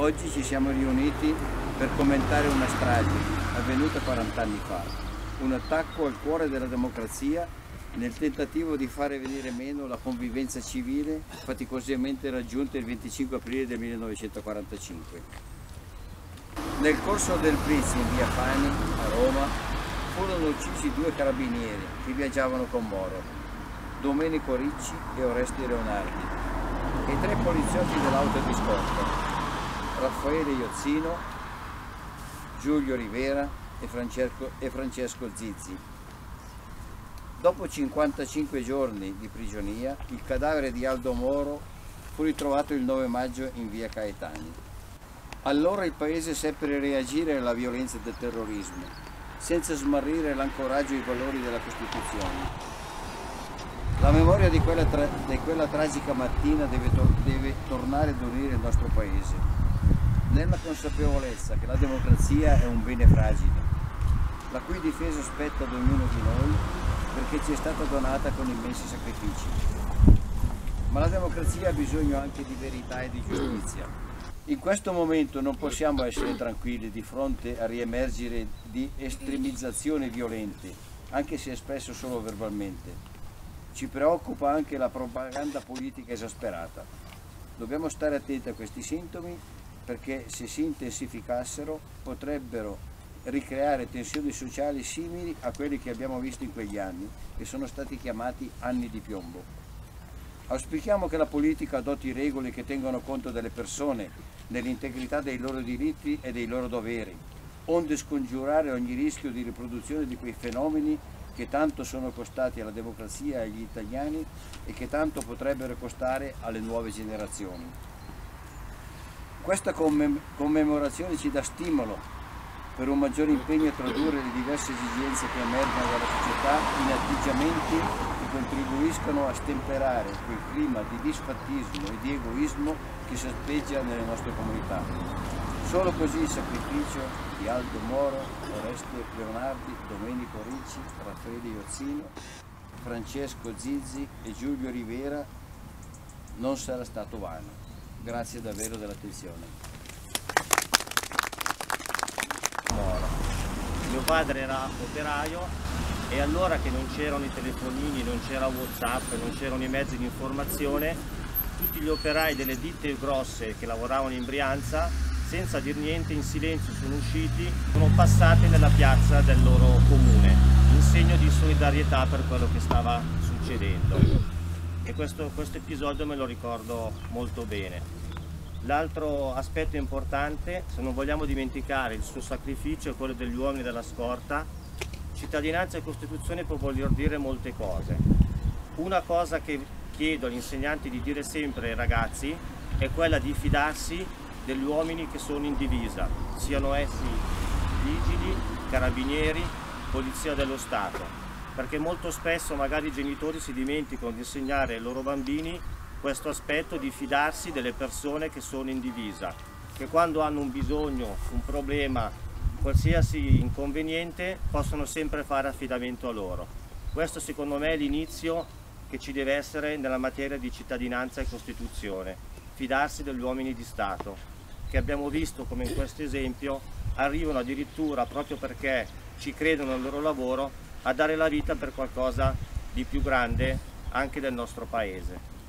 Oggi ci siamo riuniti per commentare una strage avvenuta 40 anni fa, un attacco al cuore della democrazia nel tentativo di fare venire meno la convivenza civile faticosamente raggiunta il 25 aprile del 1945. Nel corso del blitz in via Fani a Roma furono uccisi due carabinieri che viaggiavano con Moro, Domenico Ricci e Oreste Leonardi, e tre poliziotti dell'auto di scorta, Raffaele Iozzino, Giulio Rivera e Francesco, e Francesco Zizzi. Dopo 55 giorni di prigionia, il cadavere di Aldo Moro fu ritrovato il 9 maggio in via Caetani. Allora il paese seppe reagire alla violenza del terrorismo, senza smarrire l'ancoraggio ai valori della Costituzione. La memoria di quella, tra di quella tragica mattina deve, to deve tornare ad unire il nostro paese nella consapevolezza che la democrazia è un bene fragile, la cui difesa spetta ad ognuno di noi perché ci è stata donata con immensi sacrifici. Ma la democrazia ha bisogno anche di verità e di giustizia. In questo momento non possiamo essere tranquilli di fronte a riemergere di estremizzazioni violente, anche se spesso solo verbalmente. Ci preoccupa anche la propaganda politica esasperata. Dobbiamo stare attenti a questi sintomi perché se si intensificassero potrebbero ricreare tensioni sociali simili a quelle che abbiamo visto in quegli anni, che sono stati chiamati anni di piombo. Auspichiamo che la politica adotti regole che tengano conto delle persone, dell'integrità dei loro diritti e dei loro doveri, onde scongiurare ogni rischio di riproduzione di quei fenomeni che tanto sono costati alla democrazia e agli italiani e che tanto potrebbero costare alle nuove generazioni. Questa commemorazione ci dà stimolo per un maggiore impegno a tradurre le diverse esigenze che emergono dalla società in atteggiamenti che contribuiscano a stemperare quel clima di disfattismo e di egoismo che si aspeggia nelle nostre comunità. Solo così il sacrificio di Aldo Moro, Oreste Leonardi, Domenico Ricci, Raffaele Iozzino, Francesco Zizzi e Giulio Rivera non sarà stato vano. Grazie davvero dell'attenzione. Mio padre era operaio e allora che non c'erano i telefonini, non c'era Whatsapp, non c'erano i mezzi di informazione, tutti gli operai delle ditte grosse che lavoravano in Brianza, senza dir niente, in silenzio sono usciti, sono passati nella piazza del loro comune, in segno di solidarietà per quello che stava succedendo e questo, questo episodio me lo ricordo molto bene. L'altro aspetto importante, se non vogliamo dimenticare il suo sacrificio e quello degli uomini della scorta, cittadinanza e Costituzione può voler dire molte cose. Una cosa che chiedo agli insegnanti di dire sempre ai ragazzi è quella di fidarsi degli uomini che sono in divisa, siano essi vigili, carabinieri, polizia dello Stato, perché molto spesso magari i genitori si dimenticano di insegnare ai loro bambini questo aspetto di fidarsi delle persone che sono in divisa, che quando hanno un bisogno, un problema, qualsiasi inconveniente possono sempre fare affidamento a loro. Questo secondo me è l'inizio che ci deve essere nella materia di cittadinanza e Costituzione, fidarsi degli uomini di Stato, che abbiamo visto come in questo esempio arrivano addirittura proprio perché ci credono nel loro lavoro a dare la vita per qualcosa di più grande anche del nostro Paese.